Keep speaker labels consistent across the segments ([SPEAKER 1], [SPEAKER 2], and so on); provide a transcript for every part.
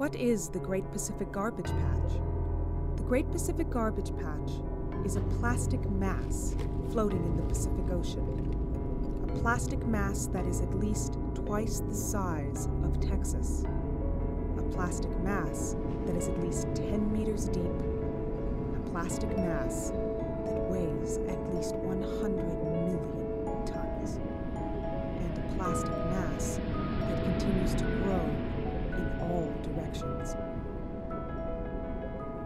[SPEAKER 1] What is the Great Pacific Garbage Patch? The Great Pacific Garbage Patch is a plastic mass floating in the Pacific Ocean. A plastic mass that is at least twice the size of Texas. A plastic mass that is at least 10 meters deep. A plastic mass that weighs at least 100 million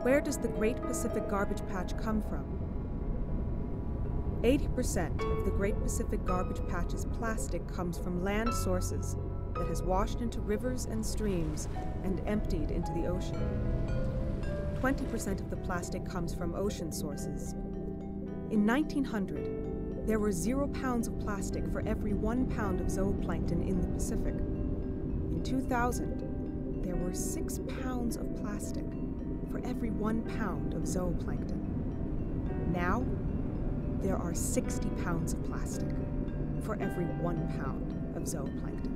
[SPEAKER 1] Where does the Great Pacific Garbage Patch come from? 80% of the Great Pacific Garbage Patch's plastic comes from land sources that has washed into rivers and streams and emptied into the ocean. 20% of the plastic comes from ocean sources. In 1900, there were zero pounds of plastic for every one pound of zooplankton in the Pacific. In 2000, there were six pounds of plastic for every one pound of zooplankton. Now, there are 60 pounds of plastic for every one pound of zooplankton.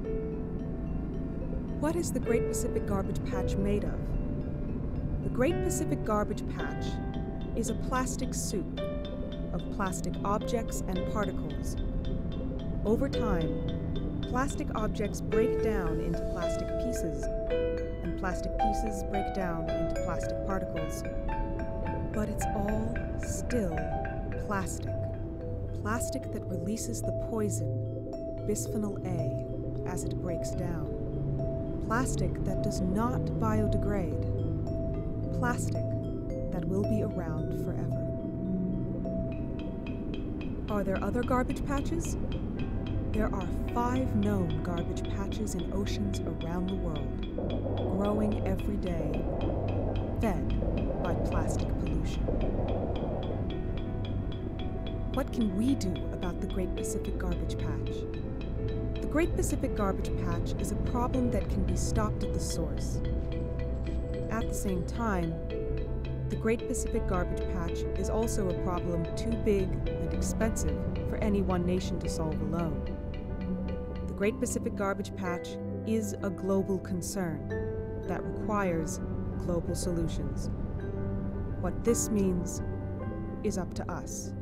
[SPEAKER 1] What is the Great Pacific Garbage Patch made of? The Great Pacific Garbage Patch is a plastic soup of plastic objects and particles. Over time, plastic objects break down into plastic pieces, plastic pieces break down into plastic particles. But it's all still plastic. Plastic that releases the poison, bisphenol A, as it breaks down. Plastic that does not biodegrade. Plastic that will be around forever. Are there other garbage patches? There are five known garbage patches in oceans around the world, growing every day, fed by plastic pollution. What can we do about the Great Pacific Garbage Patch? The Great Pacific Garbage Patch is a problem that can be stopped at the source. At the same time, the Great Pacific Garbage Patch is also a problem too big and expensive for any one nation to solve alone. Great Pacific Garbage Patch is a global concern that requires global solutions. What this means is up to us.